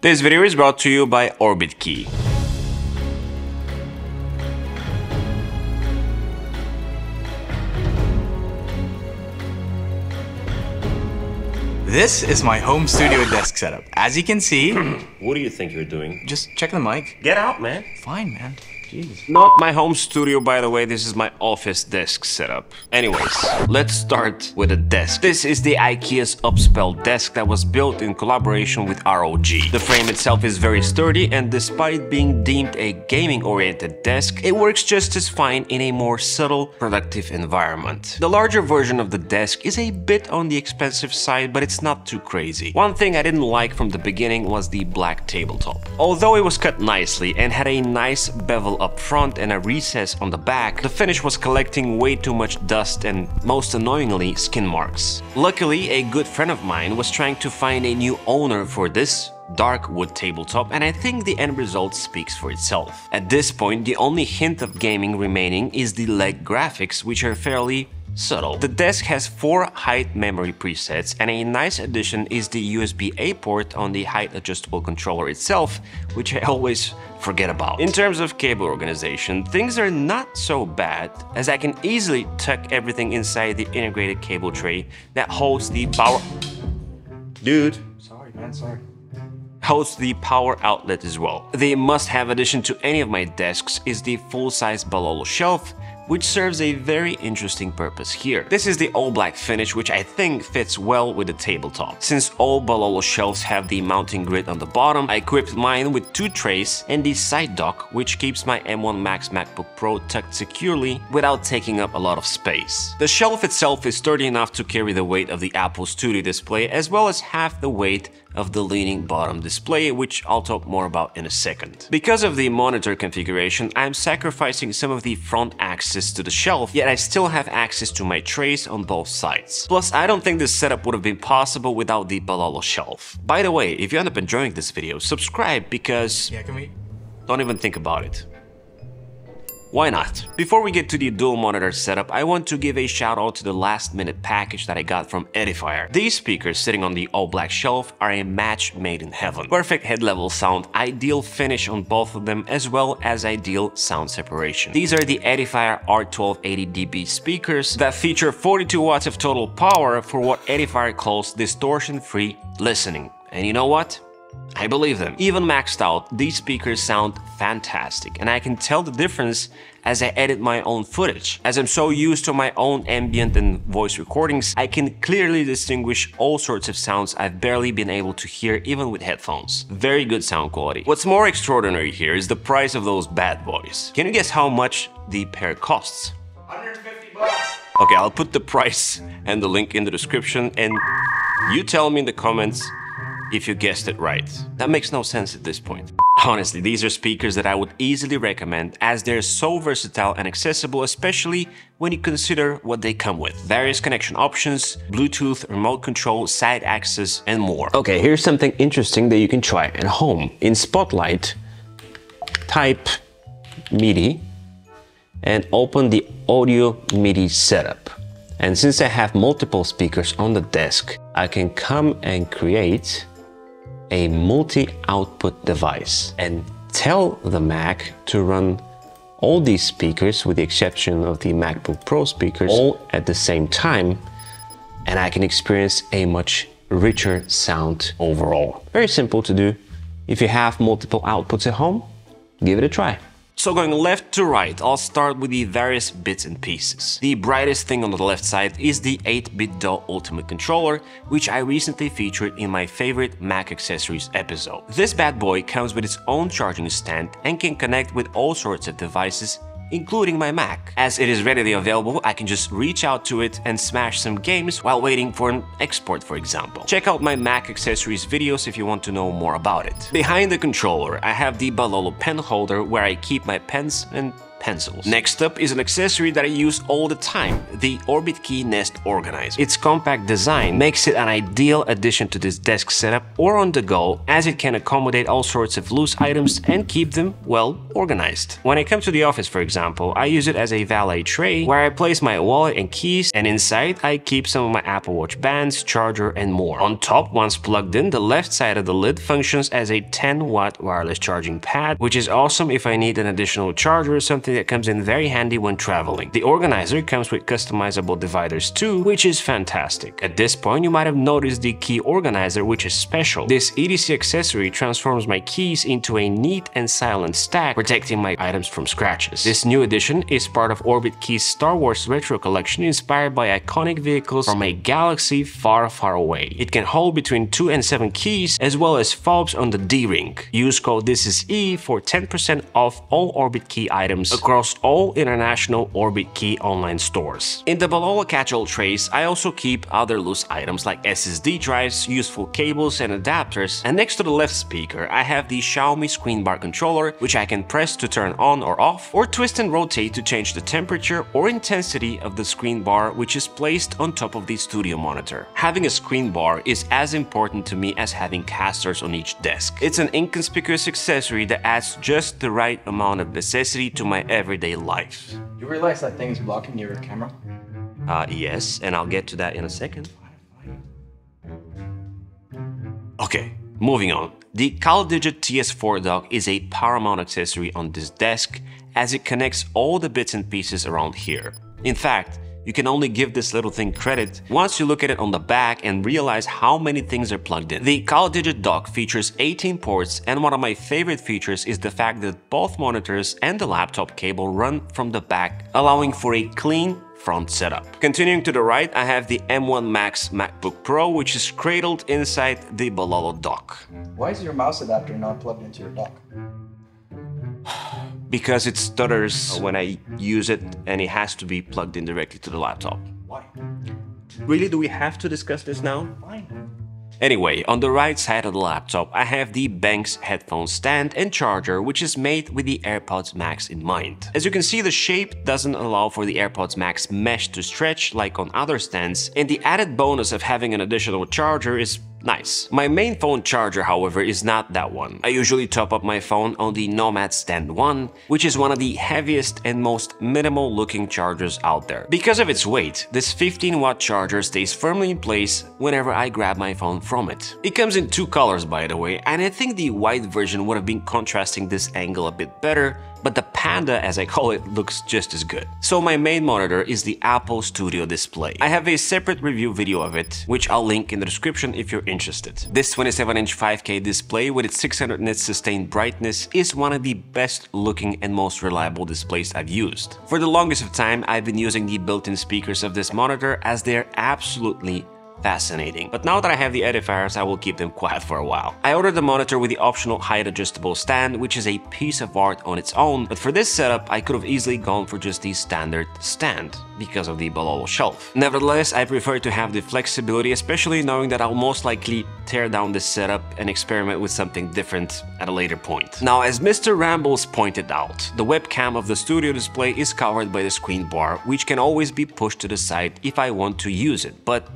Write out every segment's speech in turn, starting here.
This video is brought to you by Orbitkey. This is my home studio desk setup. As you can see, What do you think you're doing? just check the mic. Get out, man. Fine, man. Not my home studio, by the way, this is my office desk setup. Anyways, let's start with a desk. This is the IKEA's Uppspel desk that was built in collaboration with ROG. The frame itself is very sturdy and despite being deemed a gaming-oriented desk, it works just as fine in a more subtle, productive environment. The larger version of the desk is a bit on the expensive side, but it's not too crazy. One thing I didn't like from the beginning was the black tabletop. Although it was cut nicely and had a nice bevel up front and a recess on the back, the finish was collecting way too much dust and, most annoyingly, skin marks. Luckily, a good friend of mine was trying to find a new owner for this dark wood tabletop and I think the end result speaks for itself. At this point, the only hint of gaming remaining is the leg graphics which are fairly subtle. The desk has four height memory presets and a nice addition is the USB-A port on the height adjustable controller itself, which I always forget about. In terms of cable organization, things are not so bad as I can easily tuck everything inside the integrated cable tray that holds the power... Dude, Sorry, man, sorry. hosts the power outlet as well. The must-have addition to any of my desks is the full-size Balolo shelf, which serves a very interesting purpose here. This is the all-black finish which I think fits well with the tabletop. Since all Balolo shelves have the mounting grid on the bottom, I equipped mine with two trays and the side dock which keeps my M1 Max MacBook Pro tucked securely without taking up a lot of space. The shelf itself is sturdy enough to carry the weight of the Apple Studio display as well as half the weight of the leaning bottom display, which I'll talk more about in a second. Because of the monitor configuration, I'm sacrificing some of the front access to the shelf, yet I still have access to my trays on both sides. Plus, I don't think this setup would have been possible without the Balolo shelf. By the way, if you end up enjoying this video, subscribe because Yeah, can we? don't even think about it. Why not? Before we get to the dual monitor setup, I want to give a shout out to the last minute package that I got from Edifier. These speakers sitting on the all black shelf are a match made in heaven. Perfect head level sound, ideal finish on both of them, as well as ideal sound separation. These are the Edifier R1280dB speakers that feature 42 watts of total power for what Edifier calls distortion free listening. And you know what? I believe them. Even maxed out, these speakers sound fantastic, and I can tell the difference as I edit my own footage. As I'm so used to my own ambient and voice recordings, I can clearly distinguish all sorts of sounds I've barely been able to hear even with headphones. Very good sound quality. What's more extraordinary here is the price of those bad boys. Can you guess how much the pair costs? 150 bucks. Okay, I'll put the price and the link in the description and you tell me in the comments if you guessed it right. That makes no sense at this point. Honestly, these are speakers that I would easily recommend as they're so versatile and accessible, especially when you consider what they come with. Various connection options, Bluetooth, remote control, side access, and more. Okay, here's something interesting that you can try at home. In Spotlight, type MIDI and open the audio MIDI setup. And since I have multiple speakers on the desk, I can come and create a multi-output device and tell the Mac to run all these speakers with the exception of the MacBook Pro speakers all at the same time and I can experience a much richer sound overall. Very simple to do. If you have multiple outputs at home, give it a try. So going left to right, I'll start with the various bits and pieces. The brightest thing on the left side is the 8BitDo Ultimate Controller, which I recently featured in my favorite Mac accessories episode. This bad boy comes with its own charging stand and can connect with all sorts of devices including my Mac. As it is readily available, I can just reach out to it and smash some games while waiting for an export, for example. Check out my Mac accessories videos if you want to know more about it. Behind the controller, I have the Balolo pen holder where I keep my pens and pencils. Next up is an accessory that I use all the time, the Orbitkey Nest Organizer. Its compact design makes it an ideal addition to this desk setup or on the go as it can accommodate all sorts of loose items and keep them well organized. When I come to the office for example, I use it as a valet tray where I place my wallet and keys and inside I keep some of my Apple Watch bands, charger and more. On top, once plugged in, the left side of the lid functions as a 10 watt wireless charging pad, which is awesome if I need an additional charger or something that comes in very handy when traveling. The organizer comes with customizable dividers too, which is fantastic. At this point, you might have noticed the key organizer, which is special. This EDC accessory transforms my keys into a neat and silent stack, protecting my items from scratches. This new addition is part of Orbitkey's Star Wars retro collection inspired by iconic vehicles from a galaxy far, far away. It can hold between 2 and 7 keys, as well as fobs on the D-ring. Use code THISISE for 10% off all Orbitkey items across all international Orbitkey online stores. In the Balolo catch-all trays, I also keep other loose items like SSD drives, useful cables and adapters, and next to the left speaker, I have the Xiaomi screen bar controller, which I can press to turn on or off, or twist and rotate to change the temperature or intensity of the screen bar, which is placed on top of the studio monitor. Having a screen bar is as important to me as having casters on each desk. It's an inconspicuous accessory that adds just the right amount of necessity to my everyday life. You realize that thing is blocking your camera? Uh, yes, and I'll get to that in a second. Okay, moving on. The CalDigit TS4 dock is a paramount accessory on this desk as it connects all the bits and pieces around here. In fact, you can only give this little thing credit once you look at it on the back and realize how many things are plugged in. The CalDigit dock features 18 ports and one of my favorite features is the fact that both monitors and the laptop cable run from the back, allowing for a clean front setup. Continuing to the right, I have the M1 Max MacBook Pro, which is cradled inside the Balolo dock. Why is your mouse adapter not plugged into your dock? Because it stutters oh. when I use it and it has to be plugged in directly to the laptop. Why? Really, do we have to discuss this now? Fine. Anyway, on the right side of the laptop, I have the Benks headphone stand and charger, which is made with the AirPods Max in mind. As you can see, the shape doesn't allow for the AirPods Max mesh to stretch like on other stands, and the added bonus of having an additional charger is Nice. My main phone charger, however, is not that one. I usually top up my phone on the Nomad Stand 1, which is one of the heaviest and most minimal looking chargers out there. Because of its weight, this 15 watt charger stays firmly in place whenever I grab my phone from it. It comes in two colors by the way, and I think the white version would have been contrasting this angle a bit better, but the Panda, as I call it, looks just as good. So my main monitor is the Apple Studio Display. I have a separate review video of it, which I'll link in the description if you're interested. This 27-inch 5K display with its 600 nits sustained brightness is one of the best looking and most reliable displays I've used. For the longest of time, I've been using the built-in speakers of this monitor as they're absolutely fascinating. But now that I have the edifiers, I will keep them quiet for a while. I ordered the monitor with the optional height adjustable stand, which is a piece of art on its own, but for this setup, I could have easily gone for just the standard stand because of the Balolo shelf. Nevertheless, I prefer to have the flexibility, especially knowing that I'll most likely tear down this setup and experiment with something different at a later point. Now, as Mr. Rambles pointed out, the webcam of the studio display is covered by the screen bar, which can always be pushed to the side if I want to use it, but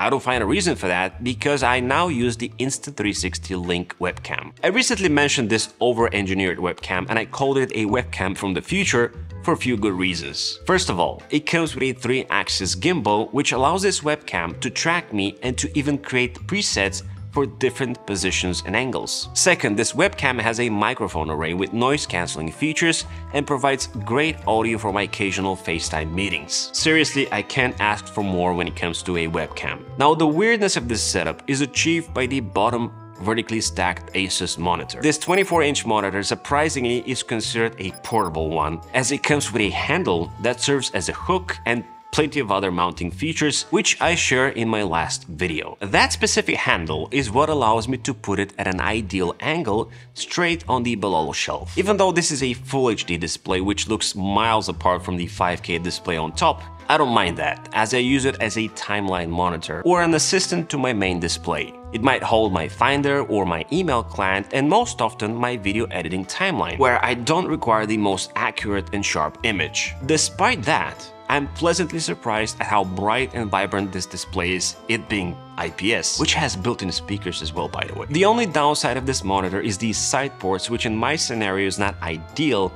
I don't find a reason for that because I now use the Insta360 Link webcam. I recently mentioned this over-engineered webcam and I called it a webcam from the future for a few good reasons. First of all, it comes with a 3-axis gimbal which allows this webcam to track me and to even create presets for different positions and angles. Second, this webcam has a microphone array with noise cancelling features and provides great audio for my occasional FaceTime meetings. Seriously, I can't ask for more when it comes to a webcam. Now, the weirdness of this setup is achieved by the bottom vertically stacked Asus monitor. This 24-inch monitor surprisingly is considered a portable one, as it comes with a handle that serves as a hook and plenty of other mounting features, which I share in my last video. That specific handle is what allows me to put it at an ideal angle straight on the Balolo shelf. Even though this is a Full HD display which looks miles apart from the 5K display on top, I don't mind that, as I use it as a timeline monitor or an assistant to my main display. It might hold my Finder or my email client and most often my video editing timeline, where I don't require the most accurate and sharp image. Despite that, I'm pleasantly surprised at how bright and vibrant this display is, it being IPS, which has built-in speakers as well by the way. The only downside of this monitor is these side ports, which in my scenario is not ideal,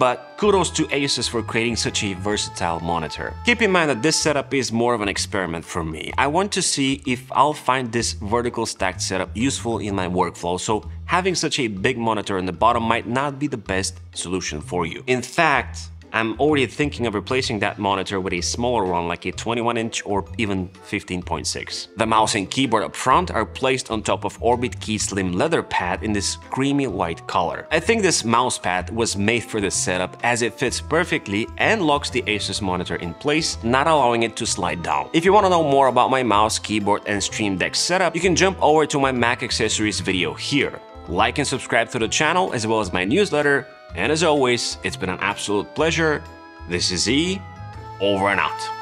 but kudos to Asus for creating such a versatile monitor. Keep in mind that this setup is more of an experiment for me. I want to see if I'll find this vertical stacked setup useful in my workflow, so having such a big monitor in the bottom might not be the best solution for you. In fact, I'm already thinking of replacing that monitor with a smaller one like a 21 inch or even 15.6. The mouse and keyboard up front are placed on top of Orbitkey slim leather pad in this creamy white color. I think this mouse pad was made for this setup as it fits perfectly and locks the Asus monitor in place, not allowing it to slide down. If you want to know more about my mouse, keyboard and Stream Deck setup, you can jump over to my Mac accessories video here. Like and subscribe to the channel as well as my newsletter and as always, it's been an absolute pleasure. This is E, over and out.